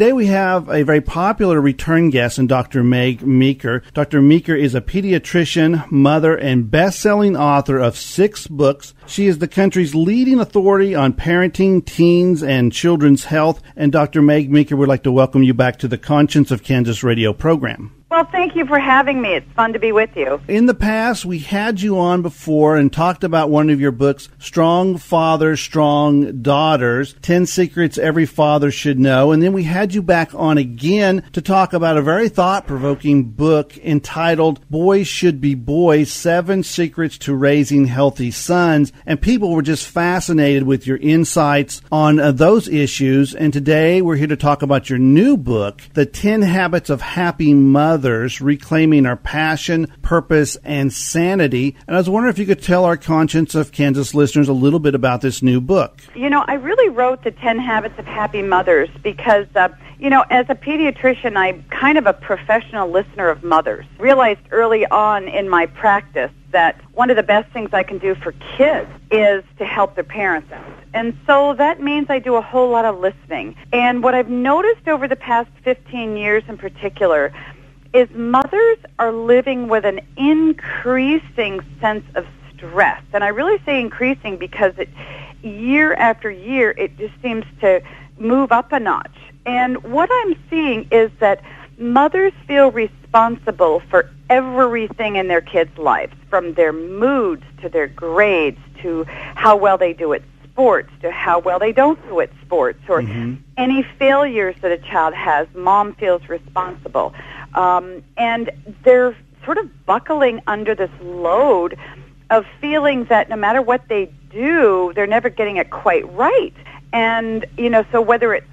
today we have a very popular return guest in Dr. Meg Meeker. Dr. Meeker is a pediatrician, mother, and best-selling author of six books. She is the country's leading authority on parenting, teens, and children's health. And Dr. Meg Meeker would like to welcome you back to the Conscience of Kansas radio program. Well, thank you for having me. It's fun to be with you. In the past, we had you on before and talked about one of your books, Strong Fathers, Strong Daughters 10 Secrets Every Father Should Know. And then we had you back on again to talk about a very thought provoking book entitled Boys Should Be Boys Seven Secrets to Raising Healthy Sons. And people were just fascinated with your insights on uh, those issues. And today we're here to talk about your new book, The 10 Habits of Happy Mothers others, reclaiming our passion, purpose, and sanity. And I was wondering if you could tell our Conscience of Kansas listeners a little bit about this new book. You know, I really wrote the 10 Habits of Happy Mothers because, uh, you know, as a pediatrician, I'm kind of a professional listener of mothers. Realized early on in my practice that one of the best things I can do for kids is to help their parents out. And so that means I do a whole lot of listening. And what I've noticed over the past 15 years in particular is mothers are living with an increasing sense of stress. And I really say increasing because it, year after year, it just seems to move up a notch. And what I'm seeing is that mothers feel responsible for everything in their kids' lives, from their moods to their grades to how well they do at sports to how well they don't do at sports or mm-hmm. any failures that a child has, mom feels responsible. Um, and they're sort of buckling under this load of feeling that no matter what they do, they're never getting it quite right. And, you know, so whether it's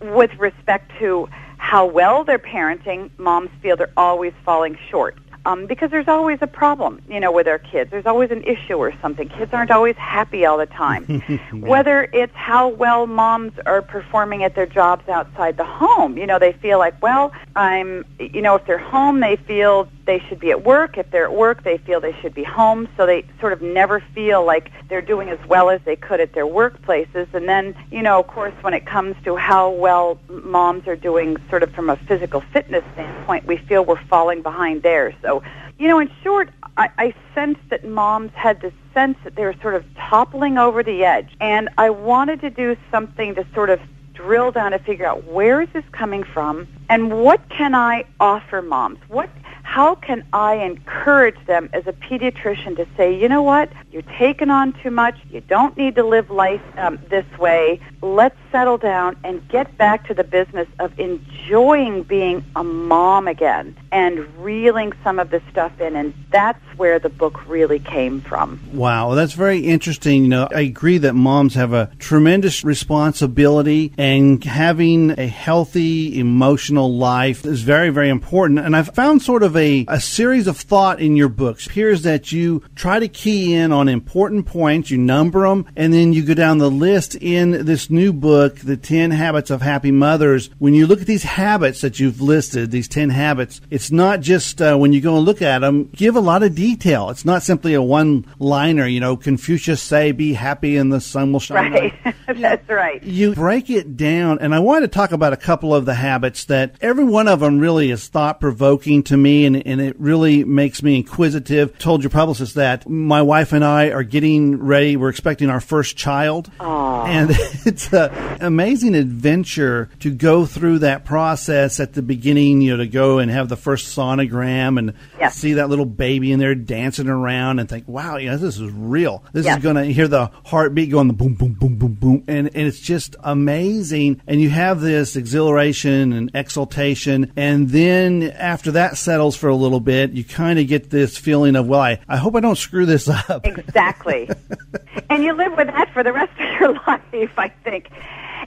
with respect to how well they're parenting, moms feel they're always falling short um, because there's always a problem, you know, with our kids. There's always an issue or something. Kids aren't always happy all the time. Whether it's how well moms are performing at their jobs outside the home, you know, they feel like, well, I'm, you know, if they're home, they feel they should be at work. If they're at work, they feel they should be home. So they sort of never feel like they're doing as well as they could at their workplaces. And then, you know, of course, when it comes to how well moms are doing sort of from a physical fitness standpoint, we feel we're falling behind there. So, you know, in short, I, I sensed that moms had this sense that they were sort of toppling over the edge. And I wanted to do something to sort of drill down to figure out where is this coming from and what can I offer moms? What how can I encourage them as a pediatrician to say, you know what, you're taking on too much, you don't need to live life um, this way, let's settle down and get back to the business of enjoying being a mom again and reeling some of this stuff in. And that's where the book really came from. Wow, that's very interesting. You know, I agree that moms have a tremendous responsibility and having a healthy emotional life is very, very important. And I've found sort of a, a series of thought in your books. Appears that you try to key in on important points, you number them, and then you go down the list in this new book, The 10 Habits of Happy Mothers. When you look at these habits that you've listed, these 10 habits, it's not just uh, when you go and look at them, give a lot of detail. It's not simply a one liner, you know, Confucius say, be happy and the sun will shine. Right. That's know, right. You break it down, and I wanted to talk about a couple of the habits that every one of them really is thought provoking to me, and, and it really makes me inquisitive. Told your publicist that my wife and I are getting ready. We're expecting our first child. Aww. And it's an amazing adventure to go through that process at the beginning, you know, to go and have the first sonogram and see that little baby in there dancing around and think, wow, yeah, this is real. This is going to hear the heartbeat going the boom, boom, boom, boom, boom. And, and it's just amazing. And you have this exhilaration and exultation. And then after that settles for a little bit, you kind of get this feeling of, well, I, I hope I don't screw this up. Exactly. and you live with that for the rest of your life, I think.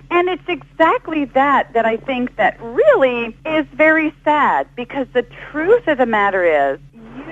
And it's exactly that that I think that really is very sad because the truth of the matter is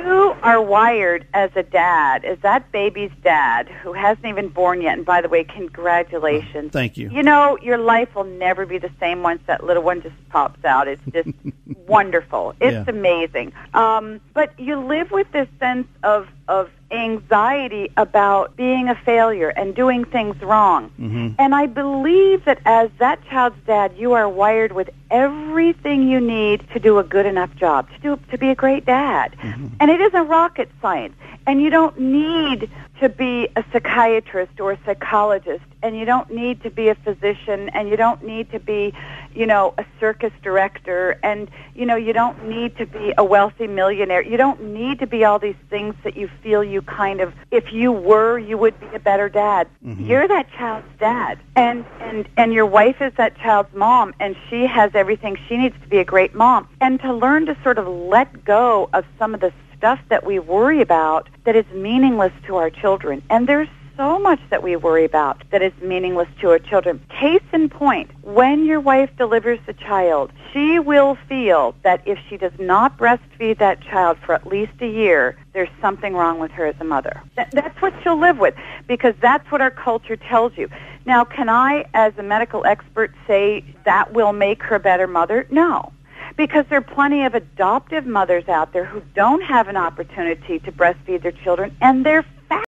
you are wired as a dad, as that baby's dad who hasn't even born yet. And by the way, congratulations. Thank you. You know, your life will never be the same once that little one just pops out. It's just wonderful. It's yeah. amazing. Um, but you live with this sense of of anxiety about being a failure and doing things wrong. Mm-hmm. And I believe that as that child's dad, you are wired with everything you need to do a good enough job, to do to be a great dad. Mm-hmm. And it isn't rocket science. And you don't need to be a psychiatrist or a psychologist and you don't need to be a physician and you don't need to be you know a circus director and you know you don't need to be a wealthy millionaire. You don't need to be all these things that you feel you kind of if you were you would be a better dad. Mm-hmm. you're that child's dad. And and and your wife is that child's mom and she has everything. She needs to be a great mom. And to learn to sort of let go of some of the stuff that we worry about that is meaningless to our children. And there's so much that we worry about that is meaningless to our children. Case in point, when your wife delivers the child, she will feel that if she does not breastfeed that child for at least a year, there's something wrong with her as a mother. That's what she'll live with because that's what our culture tells you. Now, can I, as a medical expert, say that will make her a better mother? No because there are plenty of adoptive mothers out there who don't have an opportunity to breastfeed their children and they're